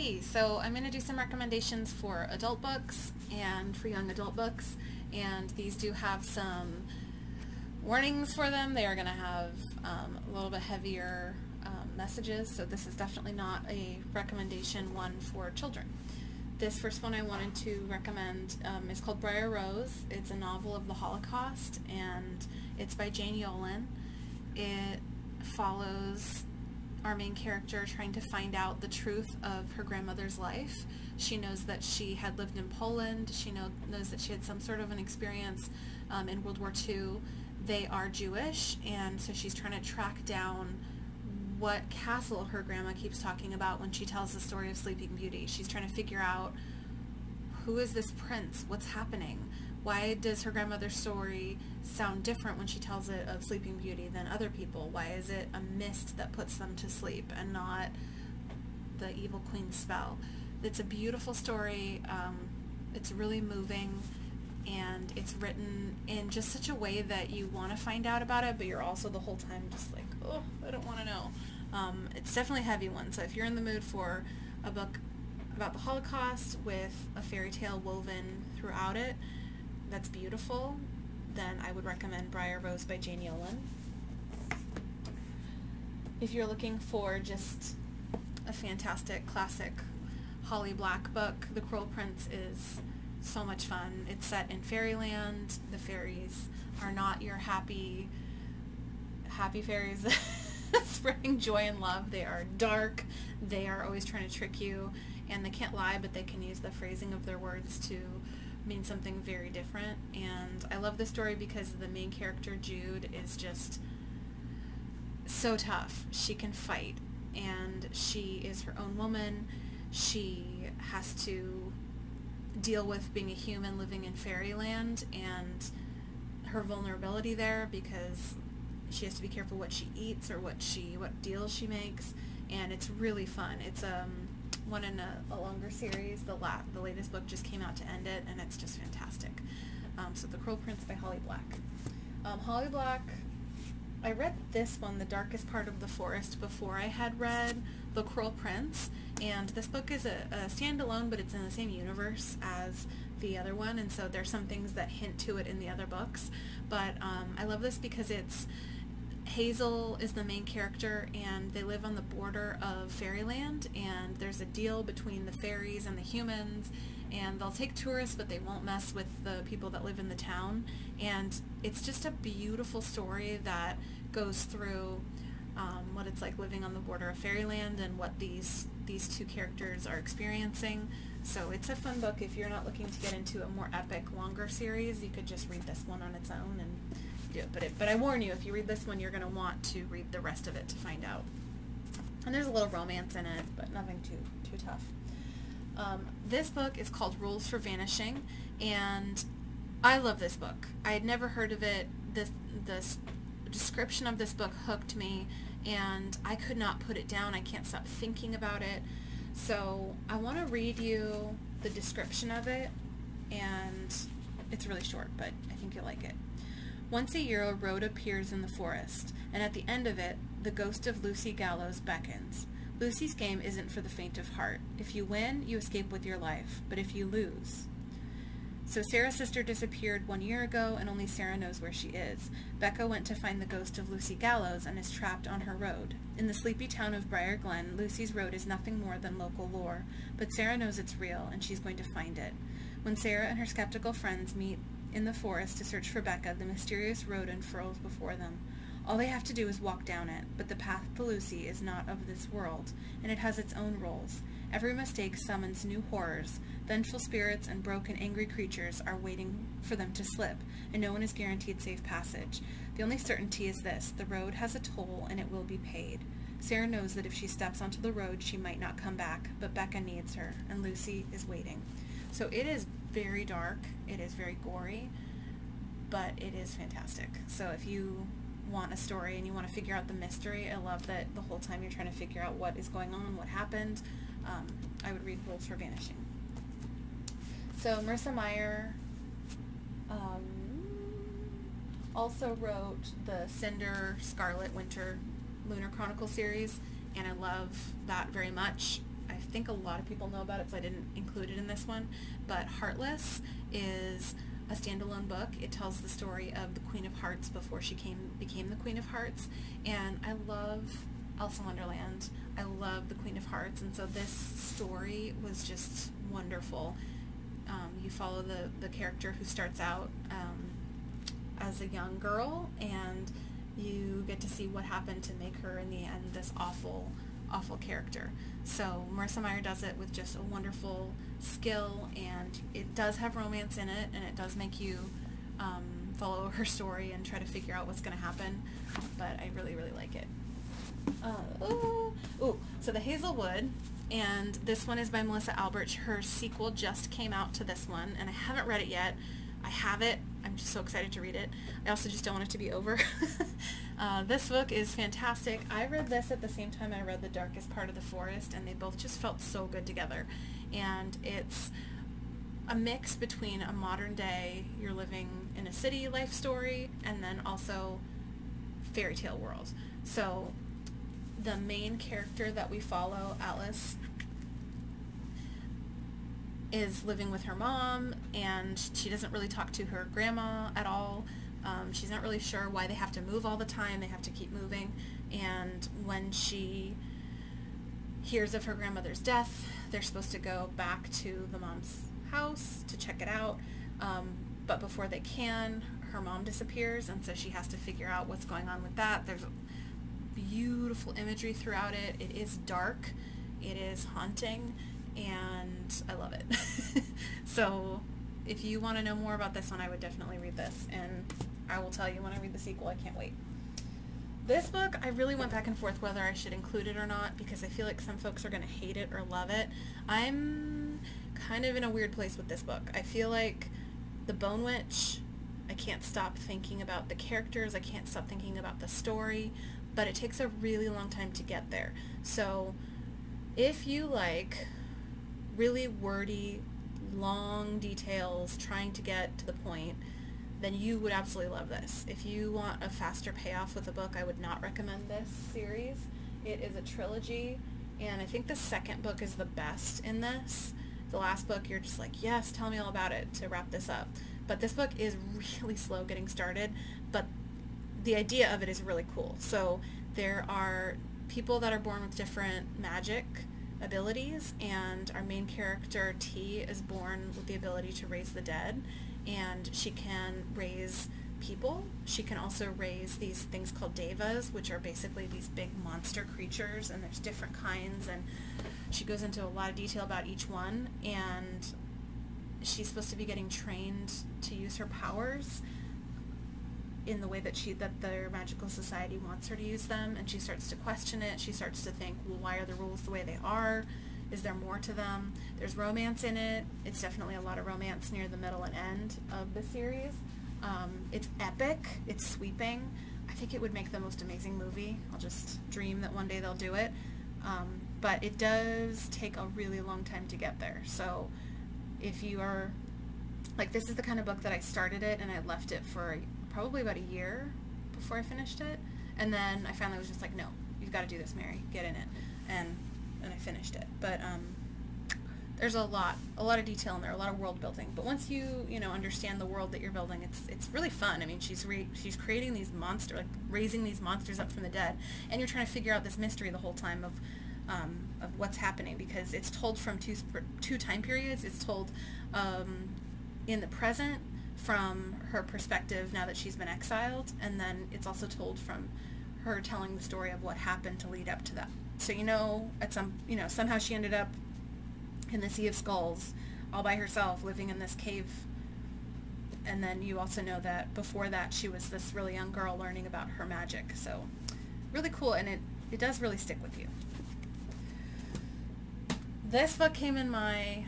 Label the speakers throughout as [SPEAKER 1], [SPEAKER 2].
[SPEAKER 1] Hey, so I'm going to do some recommendations for adult books and for young adult books, and these do have some warnings for them. They are going to have um, a little bit heavier um, messages, so this is definitely not a recommendation one for children. This first one I wanted to recommend um, is called Briar Rose. It's a novel of the Holocaust, and it's by Jane Yolen. It follows our main character trying to find out the truth of her grandmother's life. She knows that she had lived in Poland. She know, knows that she had some sort of an experience um, in World War II. They are Jewish, and so she's trying to track down what castle her grandma keeps talking about when she tells the story of Sleeping Beauty. She's trying to figure out who is this prince? What's happening? Why does her grandmother's story sound different when she tells it of Sleeping Beauty than other people? Why is it a mist that puts them to sleep and not the evil queen's spell? It's a beautiful story. Um, it's really moving and it's written in just such a way that you want to find out about it, but you're also the whole time just like, oh, I don't want to know. Um, it's definitely a heavy one, so if you're in the mood for a book about the Holocaust with a fairy tale woven throughout it, that's beautiful, then I would recommend Briar Rose by Jane Yolen. If you're looking for just a fantastic classic Holly Black book, The Cruel Prince is so much fun. It's set in fairyland. The fairies are not your happy, happy fairies spreading joy and love. They are dark. They are always trying to trick you, and they can't lie, but they can use the phrasing of their words to mean something very different. And I love this story because the main character, Jude, is just so tough. She can fight, and she is her own woman. She has to deal with being a human living in fairyland and her vulnerability there because she has to be careful what she eats or what she what deals she makes and it's really fun it's um one in a, a longer series. The la the latest book just came out to end it and it's just fantastic. Um, so the Cruel Prince by Holly Black. Um, Holly Black I read this one, The Darkest Part of the Forest, before I had read The Cruel Prince, and this book is a, a, standalone, but it's in the same universe as the other one, and so there's some things that hint to it in the other books. But um, I love this because it's Hazel is the main character, and they live on the border of fairyland, and there's a deal between the fairies and the humans, and they'll take tourists but they won't mess with the people that live in the town. And it's just a beautiful story that goes through um, what it's like living on the border of fairyland and what these these two characters are experiencing. So it's a fun book. If you're not looking to get into a more epic longer series you could just read this one on its own and do it but, it, but I warn you if you read this one you're going to want to read the rest of it to find out and there's a little romance in it but nothing too too tough um, this book is called Rules for Vanishing, and I love this book. I had never heard of it. This, this description of this book hooked me, and I could not put it down. I can't stop thinking about it. So I want to read you the description of it, and it's really short, but I think you'll like it. Once a year, a road appears in the forest, and at the end of it, the ghost of Lucy Gallows beckons. Lucy's game isn't for the faint of heart. If you win, you escape with your life, but if you lose... So Sarah's sister disappeared one year ago, and only Sarah knows where she is. Becca went to find the ghost of Lucy Gallows and is trapped on her road. In the sleepy town of Briar Glen, Lucy's road is nothing more than local lore, but Sarah knows it's real, and she's going to find it. When Sarah and her skeptical friends meet in the forest to search for Becca, the mysterious road unfurls before them. All they have to do is walk down it, but the path to Lucy is not of this world, and it has its own rules. Every mistake summons new horrors. Vengeful spirits and broken, angry creatures are waiting for them to slip, and no one is guaranteed safe passage. The only certainty is this, the road has a toll and it will be paid. Sarah knows that if she steps onto the road, she might not come back, but Becca needs her, and Lucy is waiting. So it is very dark, it is very gory, but it is fantastic. So if you want a story and you want to figure out the mystery, I love that the whole time you're trying to figure out what is going on, what happened, um, I would read Rules for Vanishing. So Marissa Meyer um, also wrote the Cinder, Scarlet, Winter, Lunar Chronicle series, and I love that very much. I think a lot of people know about it, so I didn't include it in this one. But Heartless is a standalone book. It tells the story of the Queen of Hearts before she came became the Queen of Hearts, and I love in Wonderland. I love the Queen of Hearts, and so this story was just wonderful. Um, you follow the, the character who starts out um, as a young girl, and you get to see what happened to make her in the end this awful, awful character. So Marissa Meyer does it with just a wonderful skill, and it does have romance in it, and it does make you um, follow her story and try to figure out what's going to happen. But I really, really like it. Uh, ooh, ooh, so the Hazelwood, and this one is by Melissa Albertsch. Her sequel just came out to this one, and I haven't read it yet. I have it. I'm just so excited to read it. I also just don't want it to be over. uh, this book is fantastic. I read this at the same time I read The Darkest Part of the Forest, and they both just felt so good together. And it's a mix between a modern day, you're living in a city life story, and then also fairy tale world. So the main character that we follow, Alice, is living with her mom and she doesn't really talk to her grandma at all. Um, she's not really sure why they have to move all the time. They have to keep moving. And when she hears of her grandmother's death, they're supposed to go back to the mom's house to check it out. Um, but before they can, her mom disappears, and so she has to figure out what's going on with that. There's beautiful imagery throughout it. It is dark. It is haunting and I love it. so if you want to know more about this one, I would definitely read this, and I will tell you when I read the sequel. I can't wait. This book, I really went back and forth whether I should include it or not because I feel like some folks are going to hate it or love it. I'm kind of in a weird place with this book. I feel like The Bone Witch, I can't stop thinking about the characters, I can't stop thinking about the story, but it takes a really long time to get there. So if you like really wordy, long details trying to get to the point, then you would absolutely love this. If you want a faster payoff with a book, I would not recommend this series. It is a trilogy, and I think the second book is the best in this. The last book, you're just like, yes, tell me all about it to wrap this up. But this book is really slow getting started, but the idea of it is really cool. So there are people that are born with different magic abilities and our main character Tea is born with the ability to raise the dead and she can raise people. She can also raise these things called daevas which are basically these big monster creatures and there's different kinds and she goes into a lot of detail about each one and she's supposed to be getting trained to use her powers in the way that she that their magical society wants her to use them and she starts to question it she starts to think well why are the rules the way they are is there more to them? There's romance in it. It's definitely a lot of romance near the middle and end of the series. Um, it's epic. It's sweeping. I think it would make the most amazing movie. I'll just dream that one day they'll do it. Um, but it does take a really long time to get there. So if you are like this is the kind of book that I started it and I left it for probably about a year before I finished it. And then I finally was just like, no, you've got to do this, Mary. Get in it. And and I finished it. But um, there's a lot, a lot of detail in there, a lot of world building. But once you, you know, understand the world that you're building, it's it's really fun. I mean, she's re- she's creating these monsters, like raising these monsters up from the dead, and you're trying to figure out this mystery the whole time of um, of what's happening because it's told from two two time periods. It's told um, in the present from her perspective now that she's been exiled, and then it's also told from her telling the story of what happened to lead up to that. So you know, at some you know somehow she ended up in the Sea of Skulls, all by herself, living in this cave. And then you also know that before that she was this really young girl learning about her magic. So really cool, and it it does really stick with you. This book came in my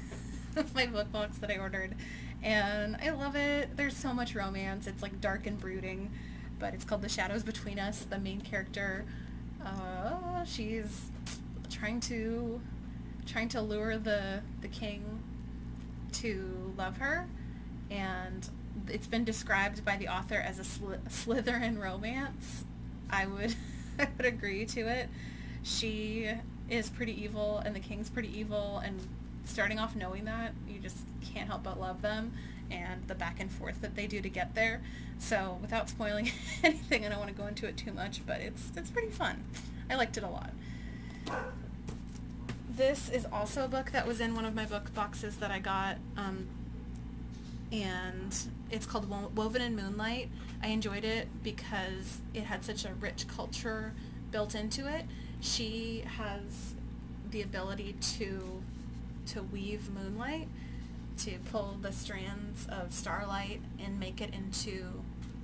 [SPEAKER 1] my book box that I ordered and I love it. There's so much romance. It's like dark and brooding, but it's called The Shadows Between Us. The main character, uh, she's trying to trying to lure the the king to love her, and it's been described by the author as a Slytherin romance. I would I would agree to it. She is pretty evil and the king's pretty evil and starting off knowing that, you just can't help but love them and the back and forth that they do to get there. So without spoiling anything, I don't want to go into it too much, but it's it's pretty fun. I liked it a lot. This is also a book that was in one of my book boxes that I got, um, and it's called Woven in Moonlight. I enjoyed it because it had such a rich culture built into it. She has the ability to to weave moonlight, to pull the strands of starlight and make it into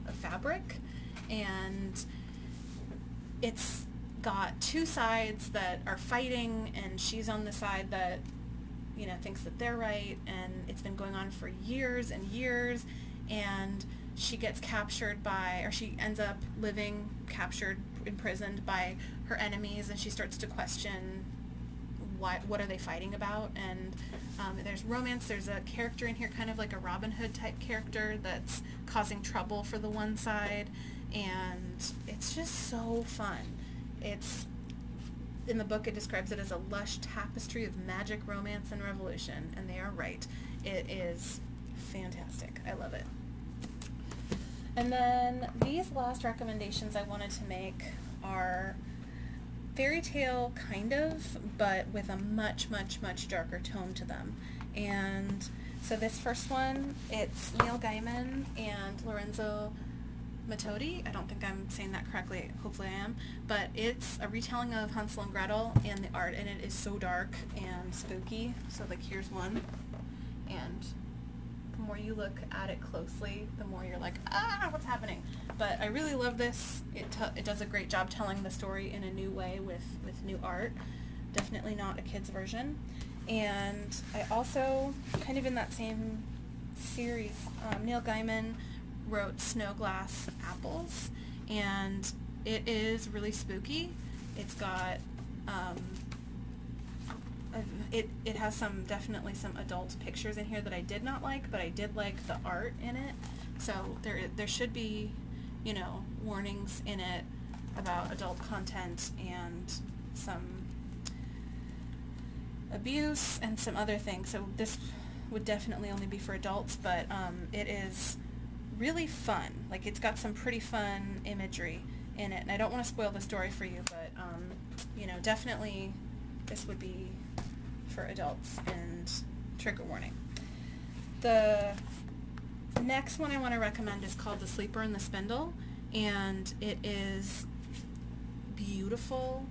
[SPEAKER 1] a fabric. And it's got two sides that are fighting and she's on the side that you know thinks that they're right. And it's been going on for years and years. And she gets captured by or she ends up living captured imprisoned by her enemies. And she starts to question what what are they fighting about? And um, there's romance there's a character in here kind of like a Robin Hood type character that's causing trouble for the one side and it's just so fun. It's in the book it describes it as a lush tapestry of magic romance and revolution and they are right. It is fantastic. I love it. And then these last recommendations I wanted to make are fairy tale kind of, but with a much, much, much darker tone to them. And so this first one, it's Neil Gaiman and Lorenzo Mattotti. I don't think I'm saying that correctly. Hopefully I am. But it's a retelling of Hansel and Gretel, and the art in it is so dark and spooky. So like here's one, and more you look at it closely, the more you're like, ah, what's happening? But I really love this. It, it does a great job telling the story in a new way with, with new art. Definitely not a kid's version. And I also, kind of in that same series, um, Neil Gaiman wrote Snow Glass Apples, and it is really spooky. It's got um, it, it has some, definitely some adult pictures in here that I did not like, but I did like the art in it. So there, there should be, you know, warnings in it about adult content and some abuse and some other things. So this would definitely only be for adults, but um, it is really fun. Like it's got some pretty fun imagery in it. And I don't want to spoil the story for you, but um, you know, definitely this would be for adults and trigger warning. The next one I want to recommend is called The Sleeper and the Spindle and it is beautiful.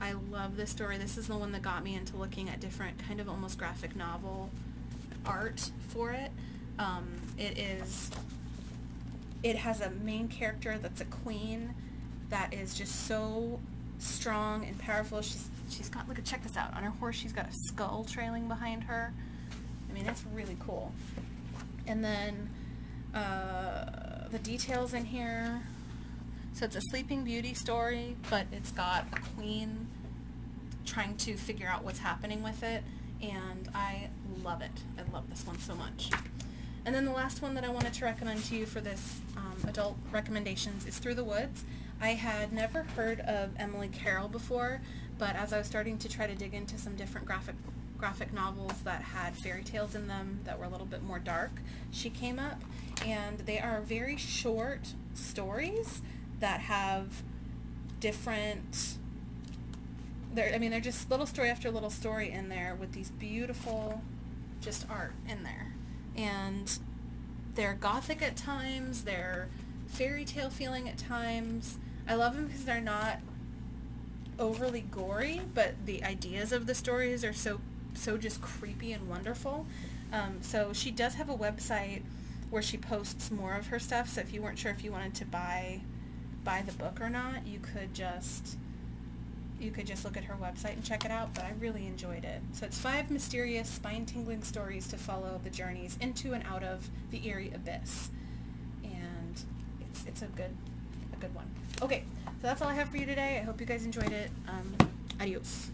[SPEAKER 1] I love this story. This is the one that got me into looking at different kind of almost graphic novel art for it. Um, it is, it has a main character that's a queen that is just so strong and powerful. She's she's got look at check this out on her horse. She's got a skull trailing behind her. I mean that's really cool. And then uh, the details in here. So it's a Sleeping Beauty story, but it's got a queen trying to figure out what's happening with it, and I love it. I love this one so much. And then the last one that I wanted to recommend to you for this um, adult recommendations is Through the Woods. I had never heard of Emily Carroll before, but as I was starting to try to dig into some different graphic graphic novels that had fairy tales in them that were a little bit more dark, she came up, and they are very short stories that have different they're, I mean, they're just little story after little story in there with these beautiful just art in there. And they're gothic at times, they're fairy tale feeling at times, I love them because they're not overly gory, but the ideas of the stories are so so just creepy and wonderful. Um, so she does have a website where she posts more of her stuff. So if you weren't sure if you wanted to buy buy the book or not, you could just you could just look at her website and check it out, but I really enjoyed it. So it's five mysterious, spine-tingling stories to follow the journeys into and out of the eerie abyss. And it's, it's a good a good one. Okay, so that's all I have for you today. I hope you guys enjoyed it. Um, adios.